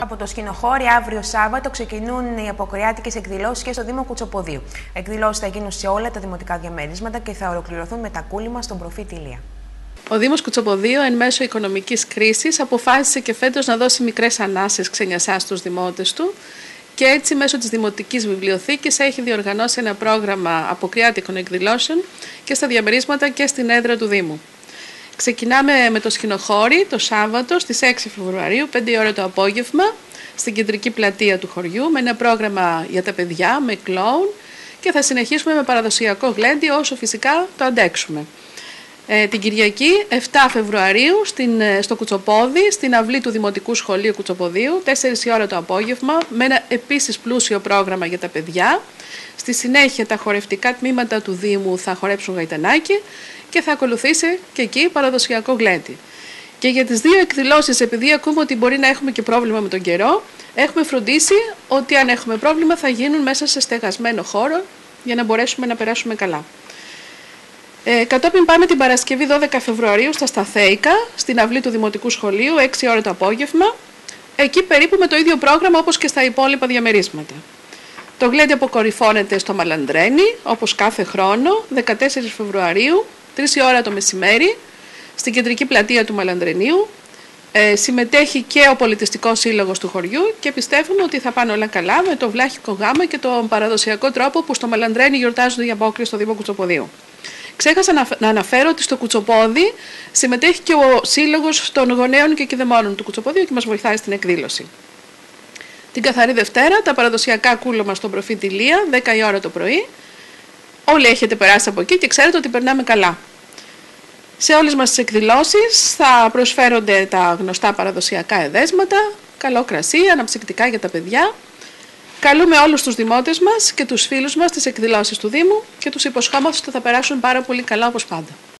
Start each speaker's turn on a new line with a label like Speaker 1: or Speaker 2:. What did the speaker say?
Speaker 1: Από το σκηνοχώρι αύριο Σάββατο ξεκινούν οι αποκριάτικες εκδηλώσεις και στο Δήμο Κουτσοποδίου. Εκδηλώσεις θα γίνουν σε όλα τα δημοτικά διαμερίσματα και θα ολοκληρωθούν με τα κούλημα στον προφήτη Ηλία.
Speaker 2: Ο Δήμος Κουτσοποδίου, εν μέσω οικονομικής κρίσης, αποφάσισε και φέτος να δώσει μικρές ανάσες ξενιασάς στους δημότες του και έτσι μέσω της Δημοτικής Βιβλιοθήκης έχει διοργανώσει ένα πρόγραμμα αποκριάτικων εκδηλώσεων και στα διαμερίσματα και στην έδρα του Δήμου. Ξεκινάμε με το σκηνοχώρι το Σάββατο στις 6 Φεβρουαρίου, 5 ώρα το απόγευμα, στην κεντρική πλατεία του χωριού με ένα πρόγραμμα για τα παιδιά, με κλόουν και θα συνεχίσουμε με παραδοσιακό γλέντι όσο φυσικά το αντέξουμε. Ε, την Κυριακή 7 Φεβρουαρίου στην, ε, στο Κουτσοπόδι, στην αυλή του Δημοτικού Σχολείου Κουτσοποδίου, 4 η ώρα το απόγευμα, με ένα επίσης πλούσιο πρόγραμμα για τα παιδιά. Στη συνέχεια τα χορευτικά τμήματα του Δήμου θα χορέψουν γαϊτανάκι και θα ακολουθήσει και εκεί παραδοσιακό γλέντι. Και για τις δύο εκδηλώσεις, επειδή ακούμε ότι μπορεί να έχουμε και πρόβλημα με τον καιρό, έχουμε φροντίσει ότι αν έχουμε πρόβλημα θα γίνουν μέσα σε στεγασμένο χώρο για να μπορέσουμε να περάσουμε καλά. Ε, κατόπιν πάμε την Παρασκευή 12 Φεβρουαρίου στα Σταθέικα, στην αυλή του Δημοτικού Σχολείου, 6 ώρα το απόγευμα. Εκεί περίπου με το ίδιο πρόγραμμα όπως και στα υπόλοιπα διαμερίσματα. Το γλέντι αποκορυφώνεται στο Μαλαντρένι, όπως κάθε χρόνο, 14 Φεβρουαρίου, 3 η ώρα το μεσημέρι, στην κεντρική πλατεία του Μαλαντρενίου. Ε, συμμετέχει και ο πολιτιστικός σύλλογος του χωριού και πιστεύουμε ότι θα πάνε όλα καλά με το βλάχικο γάμα και τον παραδοσιακό τρόπο που στο Μαλαντρένι γιορτάζονται οι απόκριες στο Δήμο Κουτσοποδίου. Ξέχασα να αναφέρω ότι στο Κουτσοπόδι συμμετέχει και ο Σύλλογος των Γονέων και Κηδεμόνων του Κουτσοποδίου και μας βοηθάει στην εκδήλωση. Την καθαρή Δευτέρα, τα παραδοσιακά κούλωμα στον προφήτη Λία, 10 η ώρα το πρωί. Όλοι έχετε περάσει από εκεί και ξέρετε ότι περνάμε καλά. Σε όλες μας τις εκδηλώσεις θα προσφέρονται τα γνωστά παραδοσιακά εδέσματα, καλό κρασί, αναψυκτικά για τα παιδιά. Καλούμε όλους τους δημότες μας και τους φίλους μας στις εκδηλώσεις του Δήμου και τους υποσχόμαστε ότι θα περάσουν πάρα πολύ καλά όπως πάντα.